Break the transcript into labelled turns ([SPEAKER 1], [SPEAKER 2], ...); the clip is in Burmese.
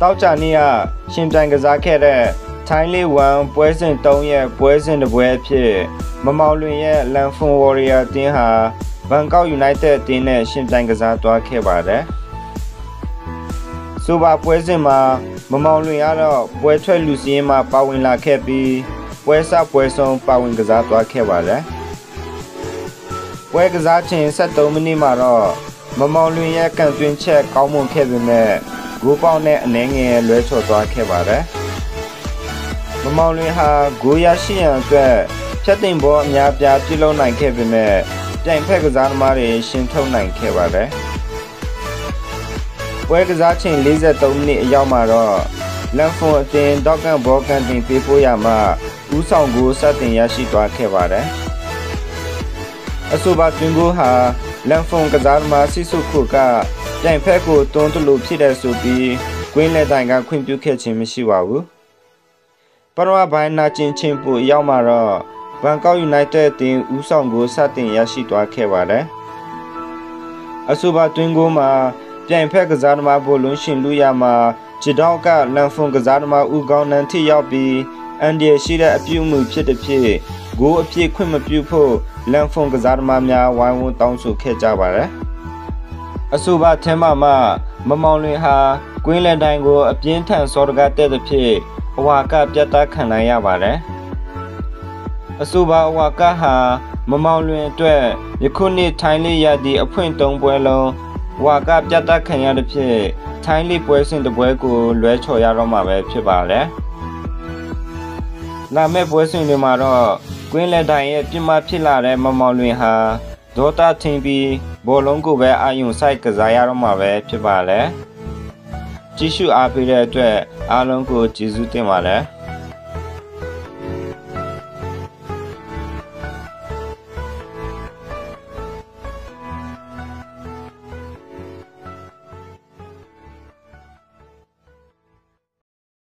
[SPEAKER 1] တောက်ကြနေ့ကရှင်ပြိုင်ကစားခဲ့တဲ့ထိုင်းလေး1ပွဲစဉ်3ရဲ့ပွဲစဉ်တစ်ပွဲအဖြစ်မမောင်လွင်ရဲ့ Lanfon Warrior တင်းဟာဘန်ကောက် United တင်းနဲ့ရှင်ပြိုင်ကစားသွားခဲ့ပါတယ်။ဆိုပါပွဲစဉ်မှာမမောင်လွင်ကတော့ပွဲထွက်လူစည်းမှာပါဝင်လာခဲ့ပြီးပွဲစပွဲဆုံးပါဝင်ကစားသွားခဲ့ပါတယ်။ပွဲကစားချိန်73မိနစ်မှာတော့မမောင်လွင်ရဲ့ကန်သွင်းချက်ကောင်းမွန်ခဲ့ပေမဲ့ ဂိုးပေါက်နဲ့အနှဲငယ်လွဲချော်သွားခဲ့ပါတယ်။မမောင်လွင်ဟာဂိုးရရှိရန်အတွက်ဖြတ်တင်ဘောအများပြားပြုလုပ်နိုင်ခဲ့ပေမဲ့ပြိုင်ဖက်ကစားသမားတွေရှင်းထုတ်နိုင်ခဲ့ပါတယ်။ပွဲကစားချိန်43မိနစ်အရောက်မှာတော့လန်ဖွန်အတင်ဒေါက်ကန်ဘောကန်တင်ပေးပို့ရမှဦးဆောင်ကိုစတင်ရရှိသွားခဲ့ပါတယ်။အဆိုပါတွင်ကိုဟာလန်ဖွန်ကစားသမားဆီဆုခုက ပြိုင်ဖက်ကိုတွန်းတလို့ဖြစ်တဲ့ဆိုပြီးကွင်းလက်တိုင်ကခွင့်ပြုခဲ့ခြင်းမရှိပါဘူး။ပရဝဘိုင်းနာကျင်ချင်းပူရောက်မှာတော့ဘန်ကောက်ယူနိုက်တက်တင်ဦးဆောင်ကိုစတင်ရရှိသွားခဲ့ပါတယ်။အဆိုပါတွင်ကိုမှာပြိုင်ဖက်ကစားသမားဘိုလွန်းရှင်လူရမှာဂျီဒေါကလန်ဖွန်ကစားသမားဦးကောင်းနန်းထိရောက်ပြီးအန်ဒီရရှိတဲ့အပြုအမူဖြစ်တဲ့ဖြစ်ဂိုးအပြည့်ခွင့်မပြုဖို့လန်ဖွန်ကစားသမားများဝိုင်းဝန်းတောင်းဆိုခဲ့ကြပါတယ်။ အဆိုပါထဲမှာမှမမောင်လွင်ဟာကွင်းလန်တိုင်းကိုအပြင်းထန်စော်တကားတဲ့သဖြင့်အဝါကပြတ်သားခံနိုင်ရပါတယ်။အဆိုပါအဝါကဟာမမောင်လွင်အတွက်ယခုနှစ်ထိုင်းလေးရသည့်အဖွင့်၃ပွဲလုံးဝါကပြတ်သားခံရတဲ့ဖြစ်ထိုင်းလေးပွဲစဉ်တစ်ပွဲကိုလွဲချော်ရတော့မှာပဲဖြစ်ပါလေ။လာမယ့်ပွဲစဉ်တွေမှာတော့ကွင်းလက်တိုင်ရဲ့ပြစ်မှဖြစ်လာတဲ့မမောင်လွင်ဟာ ဒေါတာထင်ပြီးဘောလုံးကိုပဲအာယုံဆိုင်ကစားရတော့မှာပဲဖြစ်ပါလေ။ကြည့်ရှုအားပေးတဲ့အတွက်အားလုံးကိုကျေးဇူးတင်ပါတယ်။